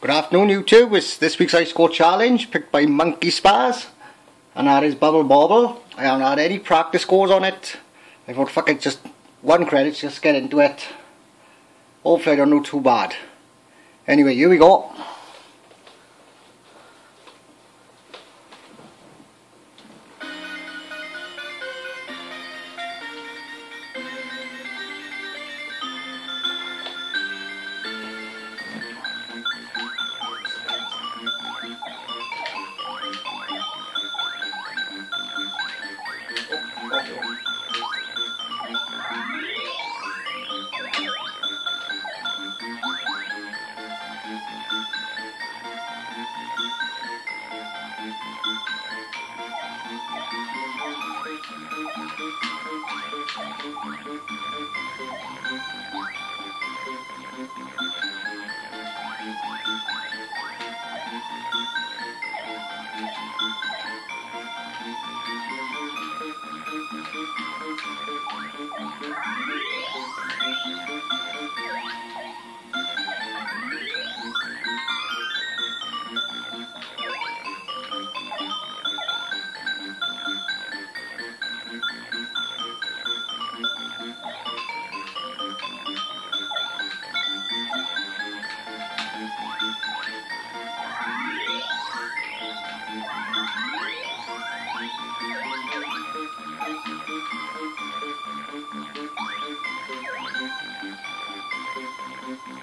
Good afternoon YouTube, it's this week's High Score Challenge picked by Monkey Spars and that is Bubble Bobble. I haven't had any practice scores on it. I thought fuck it, just one credit, just get into it. Hopefully I don't do too bad. Anyway, here we go.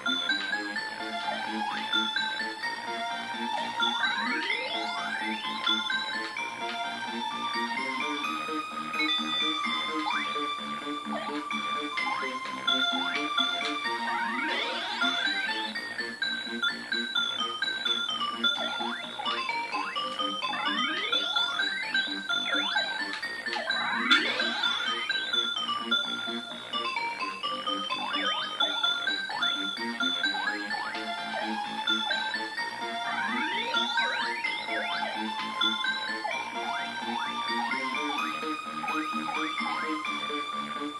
Thank you.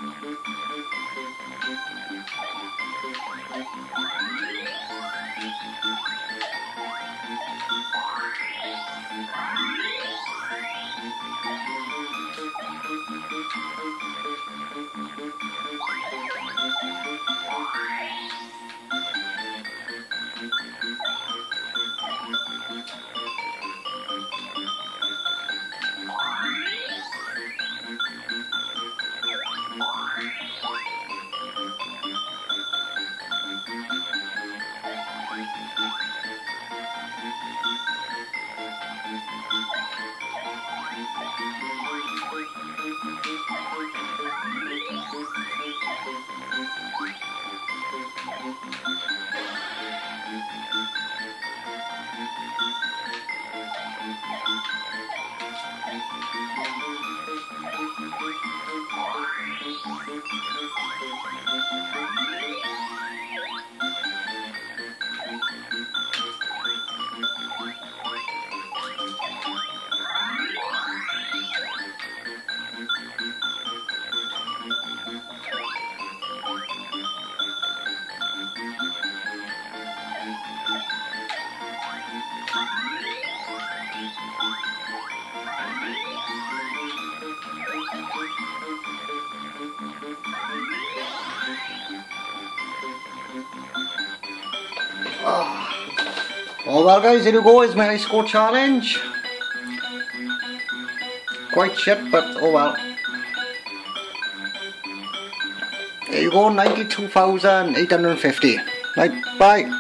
Mm-hmm. Oh well guys, here we go, is my high score challenge. Quite shit, but oh well. There you go, 92,850. Right, bye.